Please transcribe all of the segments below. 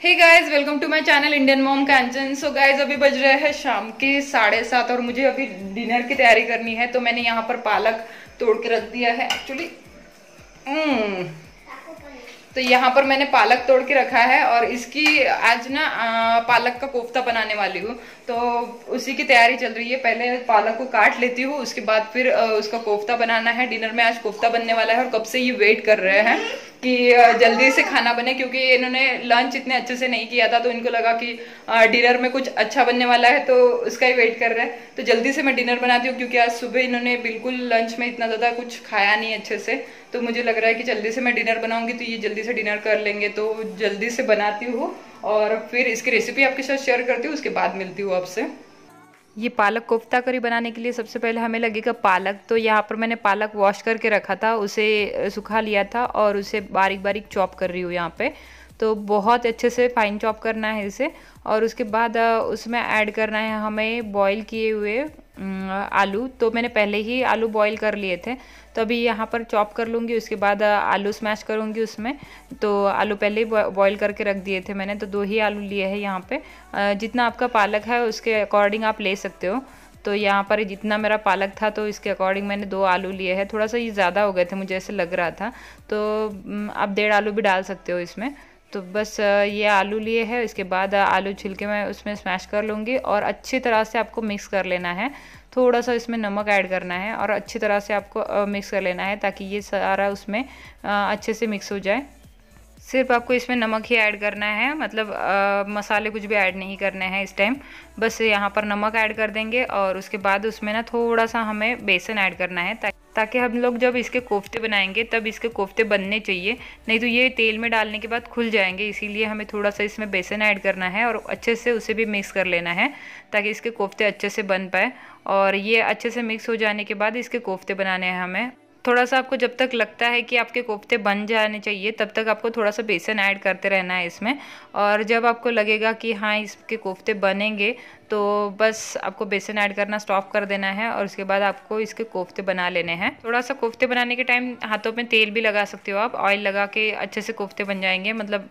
Hey guys welcome to my channel Indian mom Kanchan so guys अभी बज रहे हैं शाम के साढ़े सात और मुझे अभी डिनर की तैयारी करनी है तो मैंने यहाँ पर पालक तोड़ के रख दिया है एक्चुअली तो यहाँ पर मैंने पालक तोड़ के रखा है और इसकी आज ना पालक का कोफ्ता बनाने वाली हूँ। तो उसी की तैयारी चल रही है। पहले पालक को काट लेती हूँ, उसके बाद फिर उसका कोफ्ता बनाना है। डिनर में आज कोफ्ता बनने वाला है और कब से ये वेट कर रहे हैं। कि जल्दी से खाना बने क्योंकि इन्होंने लंच इतने अच्छे से नहीं किया था तो इनको लगा कि डिनर में कुछ अच्छा बनने वाला है तो उसका ही वेट कर रहे हैं। तो जल्दी से मैं डिनर बनाती हूँ क्योंकि आज सुबह इन्होंने बिल्कुल लंच में इतना ज़्यादा कुछ खाया नहीं अच्छे से। तो मुझे लग रहा है कि जल्दी से मैं डिनर बनाऊँगी तो ये जल्दी से डिनर कर लेंगे। तो जल्दी से बनाती हूँ और फिर इसकी रेसिपी आपके साथ शेयर करती हूँ, उसके बाद मिलती हूँ आपसे। ये पालक कोफ्ता करी बनाने के लिए सबसे पहले हमें लगेगा पालक। तो यहाँ पर मैंने पालक वॉश करके रखा था, उसे सुखा लिया था और उसे बारीक बारीक चॉप कर रही हूँ यहाँ पे। तो बहुत अच्छे से फाइन चॉप करना है इसे और उसके बाद उसमें ऐड करना है हमें बॉईल किए हुए आलू। तो मैंने पहले ही आलू बॉईल कर लिए थे। तो अभी यहाँ पर चॉप कर लूँगी, उसके बाद आलू स्मैश करूँगी उसमें। तो आलू पहले ही बॉईल करके रख दिए थे मैंने। तो दो ही आलू लिए हैं यहाँ पे। जितना आपका पालक है, उसके अकॉर्डिंग आप ले सकते हो। तो यहाँ पर जितना मेरा पालक था तो इसके अकॉर्डिंग मैंने दो आलू लिए हैं। थोड़ा सा ये ज़्यादा हो गए थे, मुझे ऐसे लग रहा था। तो आप डेढ़ आलू भी डाल सकते हो इसमें। तो बस ये आलू लिए है, इसके बाद आलू छिलके मैं उसमें स्मैश कर लूँगी और अच्छी तरह से आपको मिक्स कर लेना है। थोड़ा सा इसमें नमक ऐड करना है और अच्छी तरह से आपको मिक्स कर लेना है ताकि ये सारा उसमें अच्छे से मिक्स हो जाए। सिर्फ़ आपको इसमें नमक ही ऐड करना है मतलब आ, मसाले कुछ भी ऐड नहीं करने हैं इस टाइम बस यहाँ पर नमक ऐड कर देंगे और उसके बाद उसमें ना थोड़ा सा हमें बेसन ऐड करना है ताकि ताकि हम लोग जब इसके कोफ्ते बनाएँगे तब इसके कोफ्ते बनने चाहिए। नहीं तो ये तेल में डालने के बाद खुल जाएँगे इसीलिए हमें थोड़ा सा इसमें बेसन ऐड करना है और अच्छे से उसे भी मिक्स कर लेना है ताकि इसके कोफ्ते अच्छे से बन पाए। और ये अच्छे से मिक्स हो जाने के बाद इसके कोफ्ते बनाने हैं हमें। थोड़ा सा आपको जब तक लगता है कि आपके कोफ्ते बन जाने चाहिए, तब तक आपको थोड़ा सा बेसन ऐड करते रहना है इसमें। और जब आपको लगेगा कि हाँ इसके कोफ्ते बनेंगे तो बस आपको बेसन ऐड करना स्टॉप कर देना है और उसके बाद आपको इसके कोफ्ते बना लेने हैं। थोड़ा सा कोफ्ते बनाने के टाइम हाथों में तेल भी लगा सकते हो आप ऑयल लगा के अच्छे से कोफ्ते बन जाएँगे मतलब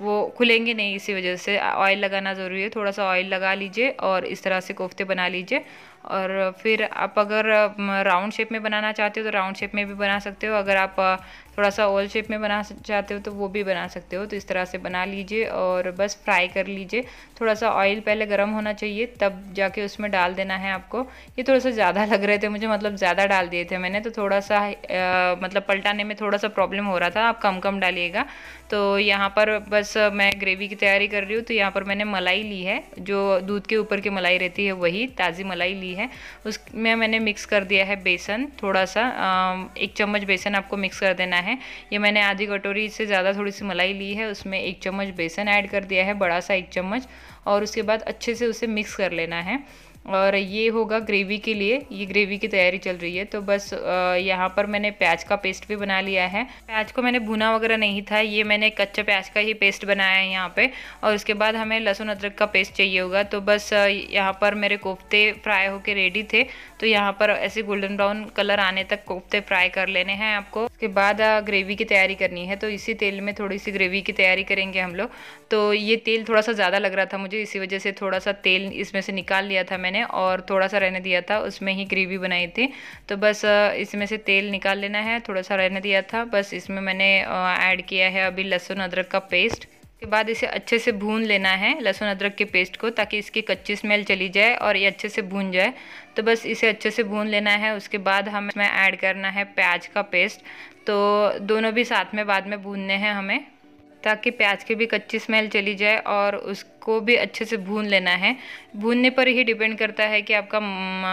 वो खुलेंगे नहीं इसी वजह से। ऑयल लगाना ज़रूरी है थोड़ा सा ऑयल लगा लीजिए और इस तरह से कोफ्ते बना लीजिए। और फिर आप अगर राउंड शेप में बनाना चाहते हो तो राउंड शेप में भी बना सकते हो। अगर आप थोड़ा सा ओवल शेप में बना चाहते हो तो वो भी बना सकते हो। तो इस तरह से बना लीजिए और बस फ्राई कर लीजिए। थोड़ा सा ऑयल पहले गर्म होना चाहिए तब जाके उसमें डाल देना है आपको। ये थोड़ा सा ज़्यादा लग रहे थे मुझे मतलब ज़्यादा डाल दिए थे मैंने। तो थोड़ा सा आ, मतलब पलटाने में थोड़ा सा प्रॉब्लम हो रहा था। आप कम कम डालिएगा। तो यहाँ पर बस मैं ग्रेवी की तैयारी कर रही हूँ। तो यहाँ पर मैंने मलाई ली है जो दूध के ऊपर की मलाई रहती है वही ताज़ी मलाई ली है। उसमें मैंने मिक्स कर दिया है बेसन थोड़ा सा एक चम्मच बेसन आपको मिक्स कर देना है। ये मैंने आधी कटोरी से ज़्यादा थोड़ी सी मलाई ली है, उसमें एक चम्मच बेसन ऐड कर दिया है, बड़ा सा एक चम्मच, और उसके बाद अच्छे से उसे मिक्स कर लेना है। और ये होगा ग्रेवी के लिए। ये ग्रेवी की तैयारी चल रही है। तो बस यहाँ पर मैंने प्याज का पेस्ट भी बना लिया है। प्याज को मैंने भुना वगैरह नहीं था। ये मैंने कच्चा प्याज का ही पेस्ट बनाया है यहाँ पे। और उसके बाद हमें लहसुन अदरक का पेस्ट चाहिए होगा। तो बस यहाँ पर मेरे कोफ्ते फ्राई होके रेडी थे। तो यहाँ पर ऐसे गोल्डन ब्राउन कलर आने तक कोफ्ते फ्राई कर लेने हैं आपको। उसके बाद ग्रेवी की तैयारी करनी है तो इसी तेल में थोड़ी सी ग्रेवी की तैयारी करेंगे हम लोग। तो ये तेल थोड़ा सा ज़्यादा लग रहा था मुझे, इसी वजह से थोड़ा सा तेल इसमें से निकाल लिया था मैंने और थोड़ा सा रहने दिया था, उसमें ही ग्रेवी बनाई थी। तो बस इसमें से तेल निकाल लेना है थोड़ा सा रहने दिया था, बस इसमें मैंने ऐड किया है अभी लहसुन अदरक का पेस्ट के बाद इसे अच्छे से भून लेना है लहसुन अदरक के पेस्ट को, ताकि इसकी कच्ची स्मेल चली जाए और ये अच्छे से भून जाए। तो बस इसे अच्छे से भून लेना है। उसके बाद हमें इसमें ऐड करना है प्याज का पेस्ट। तो दोनों भी साथ में बाद में भूनने हैं हमें, ताकि प्याज की भी कच्ची स्मेल चली जाए और उसको भी अच्छे से भून लेना है। भूनने पर ही डिपेंड करता है कि आपका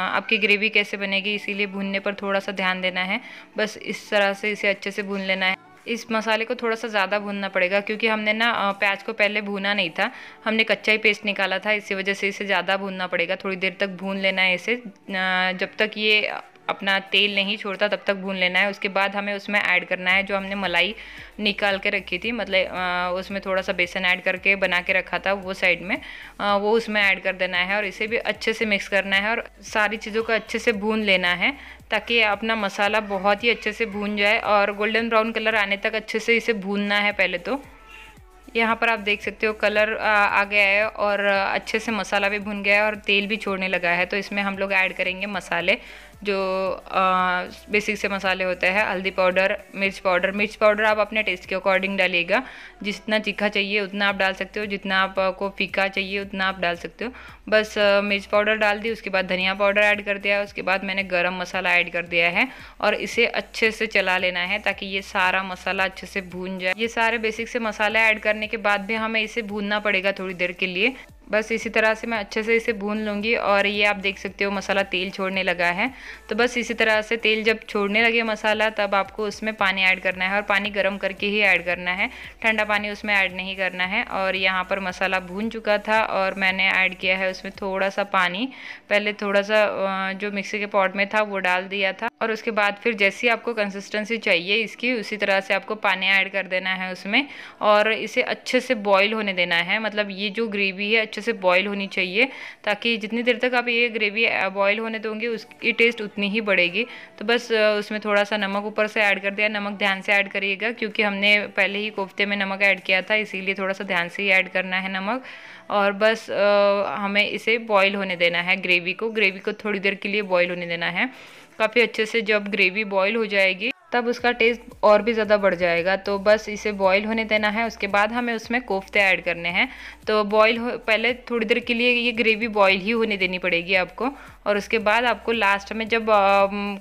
आपकी ग्रेवी कैसे बनेगी, इसीलिए भूनने पर थोड़ा सा ध्यान देना है। बस इस तरह से इसे अच्छे से भून लेना है। इस मसाले को थोड़ा सा ज़्यादा भूनना पड़ेगा, क्योंकि हमने ना प्याज को पहले भूना नहीं था। हमने कच्चा ही पेस्ट निकाला था, इसी वजह से इसे ज़्यादा भूनना पड़ेगा। थोड़ी देर तक भून लेना है इसे। जब तक ये अपना तेल नहीं छोड़ता, तब तक भून लेना है। उसके बाद हमें उसमें ऐड करना है जो हमने मलाई निकाल के रखी थी मतलब उसमें थोड़ा सा बेसन ऐड करके बना के रखा था वो साइड में वो उसमें ऐड कर देना है और इसे भी अच्छे से मिक्स करना है और सारी चीज़ों को अच्छे से भून लेना है ताकि अपना मसाला बहुत ही अच्छे से भून जाए और गोल्डन ब्राउन कलर आने तक अच्छे से इसे भूनना है पहले तो। यहाँ पर आप देख सकते हो कलर आ गया है और अच्छे से मसाला भी भुन गया है और तेल भी छोड़ने लगा है तो इसमें हम लोग ऐड करेंगे मसाले। जो बेसिक से मसाले होते हैं, हल्दी पाउडर मिर्च पाउडर मिर्च पाउडर आप अपने टेस्ट के अकॉर्डिंग डालिएगा। जितना तीखा चाहिए, उतना आप डाल सकते हो। जितना आपको फीका चाहिए, उतना आप डाल सकते हो। बस मिर्च पाउडर डाल दी, उसके बाद धनिया पाउडर ऐड कर दिया, उसके बाद मैंने गरम मसाला ऐड कर दिया है। और इसे अच्छे से चला लेना है, ताकि ये सारा मसाला अच्छे से भून जाए। ये सारे बेसिक से मसाला ऐड करने के बाद भी हमें इसे भूनना पड़ेगा थोड़ी देर के लिए। बस इसी तरह से मैं अच्छे से इसे भून लूँगी और ये आप देख सकते हो मसाला तेल छोड़ने लगा है। तो बस इसी तरह से तेल जब छोड़ने लगे मसाला, तब आपको उसमें पानी ऐड करना है और पानी गर्म करके ही ऐड करना है। ठंडा पानी उसमें ऐड नहीं करना है और यहाँ पर मसाला भून चुका था और मैंने ऐड किया है उसमें थोड़ा सा पानी। पहले थोड़ा सा जो मिक्सी के पॉट में था वो डाल दिया था और उसके बाद फिर जैसी आपको कंसिस्टेंसी चाहिए इसकी, उसी तरह से आपको पानी ऐड कर देना है उसमें और इसे अच्छे से बॉईल होने देना है। मतलब ये जो ग्रेवी है, अच्छे से बॉईल होनी चाहिए, ताकि जितनी देर तक आप ये ग्रेवी बॉईल होने दोगे उसकी टेस्ट उतनी ही बढ़ेगी। तो बस उसमें थोड़ा सा नमक ऊपर से ऐड कर दिया। नमक ध्यान से ऐड करिएगा, क्योंकि हमने पहले ही कोफ्ते में नमक ऐड किया था, इसीलिए थोड़ा सा ध्यान से ही ऐड करना है नमक। और बस हमें इसे बॉईल होने देना है ग्रेवी को। ग्रेवी को थोड़ी देर के लिए बॉईल होने देना है। काफ़ी अच्छे से जब ग्रेवी बॉईल हो जाएगी तब उसका टेस्ट और भी ज़्यादा बढ़ जाएगा। तो बस इसे बॉईल होने देना है, उसके बाद हमें उसमें कोफ्ते ऐड करने हैं। तो बॉईल हो, पहले थोड़ी देर के लिए ये ग्रेवी बॉईल ही होने देनी पड़ेगी आपको। और उसके बाद आपको लास्ट में जब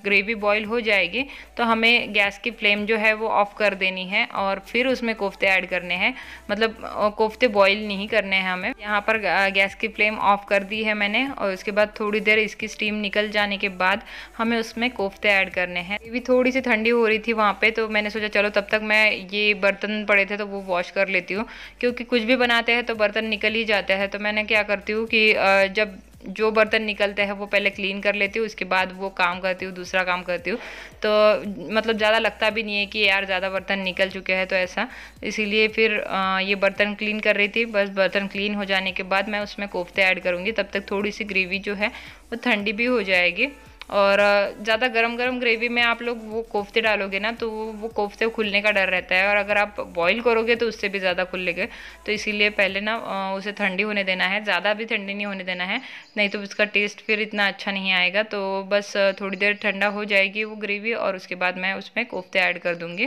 ग्रेवी बॉईल हो जाएगी तो हमें गैस की फ्लेम जो है वो ऑफ़ कर देनी है और फिर उसमें कोफ्ते ऐड करने हैं। मतलब कोफ्ते बॉईल नहीं करने हैं हमें। यहाँ पर गैस की फ्लेम ऑफ़ कर दी है मैंने और उसके बाद थोड़ी देर इसकी स्टीम निकल जाने के बाद हमें उसमें कोफ्ते ऐड करने हैं। ये थोड़ी सी ठंडी हो रही थी वहाँ पे तो मैंने सोचा चलो तब तक मैं ये बर्तन पड़े थे तो वो वॉश कर लेती हूँ। क्योंकि कुछ भी बनाते हैं तो बर्तन निकल ही जाते हैं। तो मैंने क्या करती हूँ कि जब जो बर्तन निकलते हैं वो पहले क्लीन कर लेती हूँ, उसके बाद वो काम करती हूँ, दूसरा काम करती हूँ। तो मतलब ज़्यादा लगता भी नहीं है कि यार ज़्यादा बर्तन निकल चुके हैं तो ऐसा। इसीलिए फिर ये बर्तन क्लीन कर रही थी। बस बर्तन क्लीन हो जाने के बाद मैं उसमें कोफ्ते ऐड करूँगी। तब तक थोड़ी सी ग्रेवी जो है वो ठंडी भी हो जाएगी। और ज़्यादा गरम गरम ग्रेवी में आप लोग वो कोफ्ते डालोगे ना तो वो कोफ्ते खुलने का डर रहता है। और अगर आप बॉईल करोगे तो उससे भी ज़्यादा खुल खुलेंगे तो इसीलिए पहले ना उसे ठंडी होने देना है। ज़्यादा भी ठंडी नहीं होने देना है, नहीं तो उसका टेस्ट फिर इतना अच्छा नहीं आएगा। तो बस थोड़ी देर ठंडा हो जाएगी वो ग्रेवी और उसके बाद मैं उसमें कोफ्ते ऐड कर दूँगी।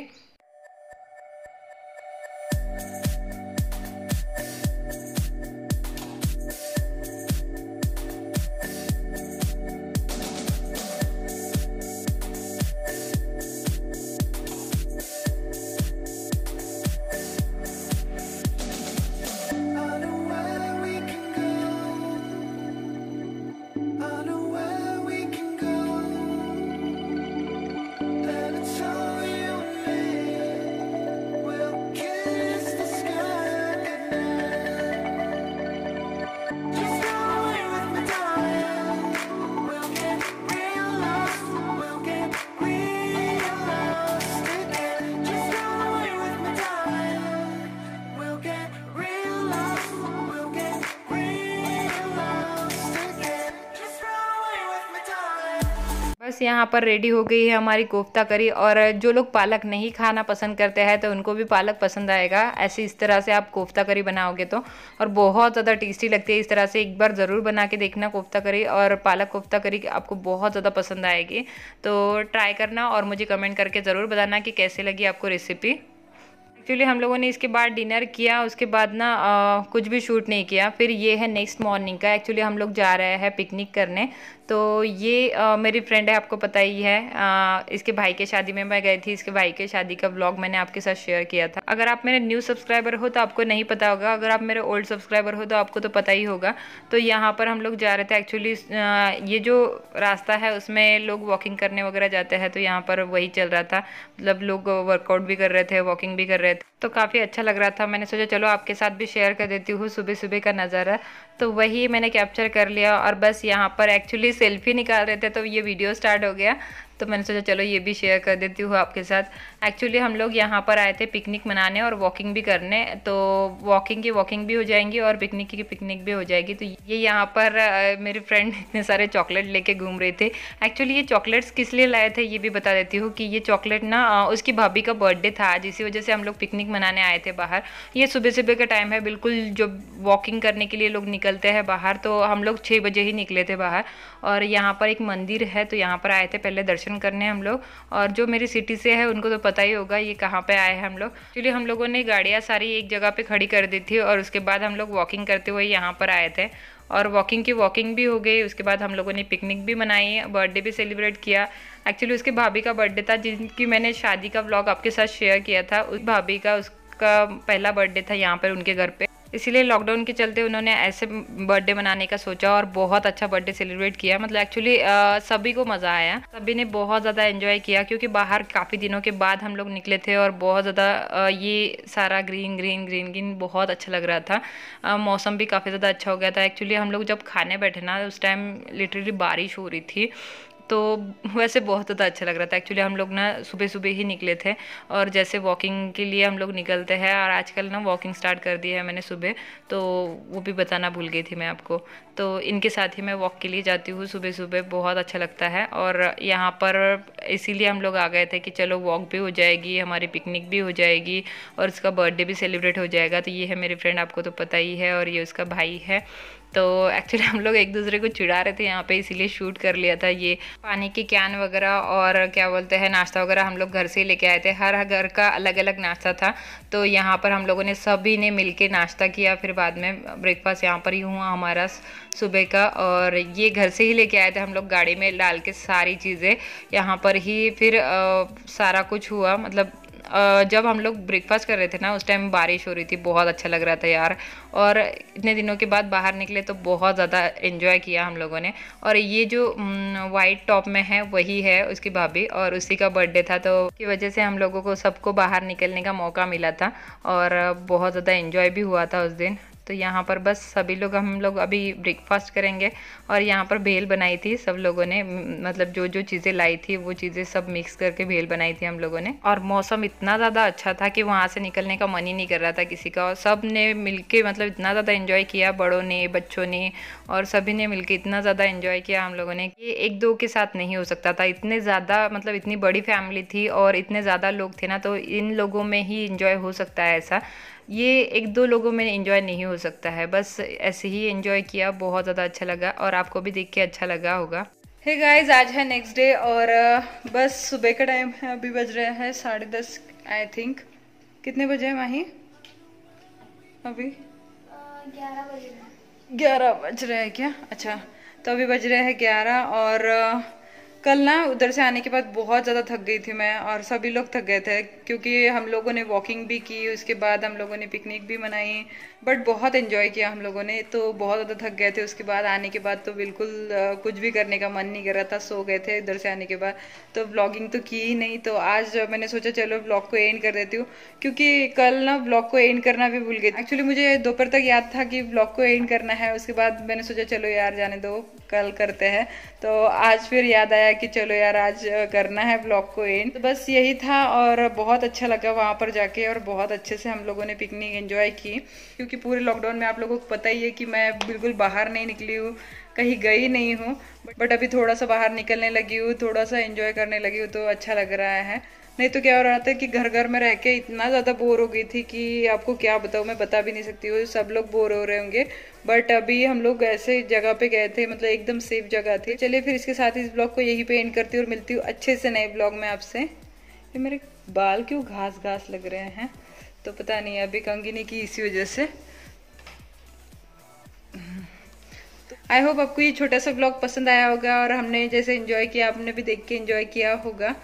यहाँ पर रेडी हो गई है हमारी कोफ्ता करी और जो लोग पालक नहीं खाना पसंद करते हैं तो उनको भी पालक पसंद आएगा। ऐसे इस तरह से आप कोफ्ता करी बनाओगे तो। और बहुत ज़्यादा टेस्टी लगती है इस तरह से एक बार ज़रूर बना के देखना कोफ्ता करी और पालक कोफ्ता करी आपको बहुत ज़्यादा पसंद आएगी। तो ट्राई करना और मुझे कमेंट करके ज़रूर बताना कि कैसे लगी आपको रेसिपी एक्चुअली हम लोगों ने इसके बाद डिनर किया उसके बाद ना आ, कुछ भी शूट नहीं किया। फिर ये है नेक्स्ट मॉर्निंग का। एक्चुअली हम लोग जा रहे हैं पिकनिक करने। तो ये आ, मेरी फ्रेंड है आपको पता ही है। आ, इसके भाई के शादी में मैं गई थी इसके भाई के शादी का ब्लॉग मैंने आपके साथ शेयर किया था। अगर आप मेरे न्यू सब्सक्राइबर हो तो आपको नहीं पता होगा अगर आप मेरे ओल्ड सब्सक्राइबर हो तो आपको तो पता ही होगा। तो यहाँ पर हम लोग जा रहे थे एक्चुअली ये जो रास्ता है उसमें लोग वॉकिंग करने वगैरह जाते हैं तो यहाँ पर वही चल रहा था। मतलब लोग वर्कआउट भी कर रहे थे वॉकिंग भी कर रहे थे। तो काफ़ी अच्छा लग रहा था। मैंने सोचा चलो आपके साथ भी शेयर कर देती हूँ सुबह सुबह का नज़ारा। तो वही मैंने कैप्चर कर लिया और बस यहाँ पर एक्चुअली सेल्फी निकाल रहे थे तो ये वीडियो स्टार्ट हो गया। तो मैंने सोचा, चलो ये भी शेयर कर देती हूँ आपके साथ. एक्चुअली हम लोग यहाँ पर आए थे पिकनिक मनाने और वॉकिंग भी करने तो वॉकिंग की वॉकिंग भी हो जाएँगी और पिकनिक की पिकनिक भी हो जाएगी। तो ये यहाँ पर मेरे फ्रेंड इतने सारे चॉकलेट लेके घूम रहे थे। एक्चुअली ये चॉकलेट्स किस लिए लाए थे ये भी बता देती हूँ कि ये चॉकलेट ना उसकी भाभी का बर्थडे था इसी वजह से हम लोग पिकनिक मनाने आए थे बाहर। ये सुबह सुबह का टाइम है, बिल्कुल जो वॉकिंग करने के लिए लोग निकलते हैं बाहर तो हम लोग छः बजे ही निकले थे बाहर। और यहाँ पर एक मंदिर है तो यहाँ पर आए थे, पहले दर्शन करने हम लोग। और जो मेरी सिटी से है, उनको तो पता ही होगा ये कहाँ पे आए हैं हम लोग। एक्चुअली हम लोगों ने गाड़ियाँ सारी एक जगह पे खड़ी कर दी थी और उसके बाद हम लोग वॉकिंग करते हुए यहाँ पर आए थे। और वॉकिंग की वॉकिंग भी हो गई, उसके बाद हम लोगों ने पिकनिक भी मनाई बर्थडे भी सेलिब्रेट किया। एक्चुअली उसके भाभी का बर्थडे था, जिनकी मैंने शादी का ब्लॉग आपके साथ शेयर किया था, उस भाभी का उसका पहला बर्थडे था यहाँ पर उनके घर पे। इसीलिए लॉकडाउन के चलते उन्होंने ऐसे बर्थडे मनाने का सोचा और बहुत अच्छा बर्थडे सेलिब्रेट किया। मतलब एक्चुअली सभी को मज़ा आया। सभी ने बहुत ज़्यादा एंजॉय किया क्योंकि बाहर काफ़ी दिनों के बाद हम लोग निकले थे और बहुत ज़्यादा ये सारा ग्रीन ग्रीन ग्रीन ग्रीन बहुत अच्छा लग रहा था। मौसम भी काफ़ी ज़्यादा अच्छा हो गया था। एक्चुअली हम लोग जब खाने बैठे ना, उस टाइम लिटरली बारिश हो रही थी। तो वैसे बहुत ज़्यादा अच्छा लग रहा था। एक्चुअली हम लोग ना सुबह सुबह ही निकले थे और जैसे वॉकिंग के लिए हम लोग निकलते हैं और आजकल ना वॉकिंग स्टार्ट कर दी है मैंने सुबह तो वो भी बताना भूल गई थी मैं आपको। तो इनके साथ ही मैं वॉक के लिए जाती हूँ सुबह सुबह बहुत अच्छा लगता है और यहाँ पर इसीलिए हम लोग आ गए थे कि चलो वॉक भी हो जाएगी, हमारी पिकनिक भी हो जाएगी और उसका बर्थडे भी सेलिब्रेट हो जाएगा। तो ये है मेरी फ्रेंड आपको तो पता ही है और ये उसका भाई है। तो एक्चुअली हम लोग एक दूसरे को चिढ़ा रहे थे यहाँ पे इसीलिए शूट कर लिया था ये। पानी की कैन वगैरह और क्या बोलते हैं नाश्ता वगैरह हम लोग घर से लेके आए थे। हर घर का अलग अलग नाश्ता था। तो यहाँ पर हम लोगों ने सभी ने मिल नाश्ता किया। फिर बाद में ब्रेकफास्ट यहाँ पर ही हुआ हमारा सुबह का। और ये घर से ही लेके आए थे हम लोग गाड़ी में डाल के सारी चीज़ें। यहाँ पर ही फिर आ, सारा कुछ हुआ। मतलब जब हम लोग ब्रेकफास्ट कर रहे थे ना, उस टाइम बारिश हो रही थी, बहुत अच्छा लग रहा था यार। और इतने दिनों के बाद बाहर निकले तो बहुत ज़्यादा इन्जॉय किया हम लोगों ने। और ये जो वाइट टॉप में है, वही है उसकी भाभी और उसी का बर्थडे था तो की वजह से हम लोगों को सबको बाहर निकलने का मौका मिला था। और बहुत ज़्यादा इन्जॉय भी हुआ था उस दिन। तो यहाँ पर बस सभी लोग, हम लोग अभी ब्रेकफास्ट करेंगे और यहाँ पर भेल बनाई थी सब लोगों ने। मतलब जो जो चीज़ें लाई थी, वो चीज़ें सब मिक्स करके भेल बनाई थी हम लोगों ने। और मौसम इतना ज़्यादा अच्छा था कि वहाँ से निकलने का मन ही नहीं कर रहा था किसी का। और सबने मिल मतलब इतना ज़्यादा इन्जॉय किया, बड़ों ने, बच्चों ने, और सभी ने मिल इतना ज़्यादा इन्जॉय किया हम लोगों ने कि एक दो के साथ नहीं हो सकता था। इतने ज़्यादा मतलब इतनी बड़ी फैमिली थी और इतने ज़्यादा लोग थे ना तो इन लोगों में ही इंजॉय हो सकता है ऐसा। ये एक दो लोगों में इंजॉय नहीं हो सकता है। बस ऐसे ही इंजॉय किया, बहुत ज़्यादा अच्छा लगा और आपको भी देख के अच्छा लगा होगा। हे hey गाइस आज है नेक्स्ट डे और बस सुबह का टाइम है, अभी बज रहा है साढ़े दस आई थिंक कितने बजे हैं माही? अभी? ग्यारह बज रहे ग्यारह बज रहे हैं क्या? अच्छा तो अभी बज रहे हैं ग्यारह और कल ना उधर से आने के बाद बहुत ज़्यादा थक गई थी मैं और सभी लोग थक गए थे, क्योंकि हम लोगों ने वॉकिंग भी की, उसके बाद हम लोगों ने पिकनिक भी मनाई। बट बहुत इन्जॉय किया हम लोगों ने। तो बहुत ज़्यादा थक गए थे। उसके बाद आने के बाद तो बिल्कुल कुछ भी करने का मन नहीं कर रहा था। सो गए थे इधर से आने के बाद। तो ब्लॉगिंग तो की ही नहीं। तो आज मैंने सोचा, चलो ब्लॉग को एंड कर देती हूँ। क्योंकि कल ना ब्लॉग को एंड करना भी भूल गई एक्चुअली मुझे दोपहर तक याद था कि ब्लॉग को एंड करना है। उसके बाद मैंने सोचा, चलो यार जाने दो, कल करते हैं। तो आज फिर याद आया कि चलो यार आज करना है ब्लॉग को एंड तो बस यही था और बहुत अच्छा लगा वहाँ पर जाके और बहुत अच्छे से हम लोगों ने पिकनिक एंजॉय की। क्योंकि पूरे लॉकडाउन में आप लोगों को पता ही है कि मैं बिल्कुल बाहर नहीं निकली हूँ, कहीं गई नहीं हूँ बट अभी थोड़ा सा बाहर निकलने लगी हूँ थोड़ा सा एंजॉय करने लगी हूँ तो अच्छा लग रहा है। नहीं तो क्या हो रहा था कि घर घर में रह के इतना ज़्यादा बोर हो गई थी कि आपको क्या बताऊँ, मैं बता भी नहीं सकती हूँ, सब लोग बोर हो रहे होंगे बट अभी हम लोग ऐसे जगह पे गए थे मतलब एकदम सेफ़ जगह थी। चलिए फिर इसके साथ इस ब्लॉग को यही पे एंड करती हूँ और मिलती हूँ अच्छे से नए ब्लॉग में आपसे। ये मेरे बाल क्यों घास घास लग रहे हैं? तो पता नहीं, अभी कंगी नहीं की इसी वजह से। आई होप आपको ये छोटा सा ब्लॉग पसंद आया होगा और हमने जैसे एंजॉय किया, आपने भी देख के एंजॉय किया होगा।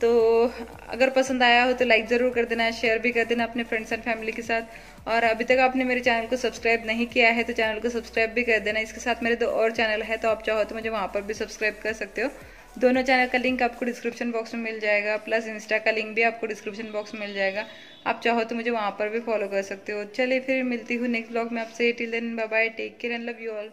तो अगर पसंद आया हो तो लाइक ज़रूर कर देना शेयर भी कर देना अपने फ्रेंड्स एंड फैमिली के साथ। और अभी तक आपने मेरे चैनल को सब्सक्राइब नहीं किया है तो चैनल को सब्सक्राइब भी कर देना। इसके साथ मेरे दो और चैनल है तो आप चाहो तो मुझे वहाँ पर भी सब्सक्राइब कर सकते हो। दोनों चैनल का लिंक आपको डिस्क्रिप्शन बॉक्स में मिल जाएगा, प्लस इंस्टा का लिंक भी आपको डिस्क्रिप्शन बॉक्स में मिल जाएगा। आप चाहो तो मुझे वहाँ पर भी फॉलो कर सकते हो। चलिए फिर मिलती हूँ नेक्स्ट ब्लॉग में आपसे। Till then bye take care and love you all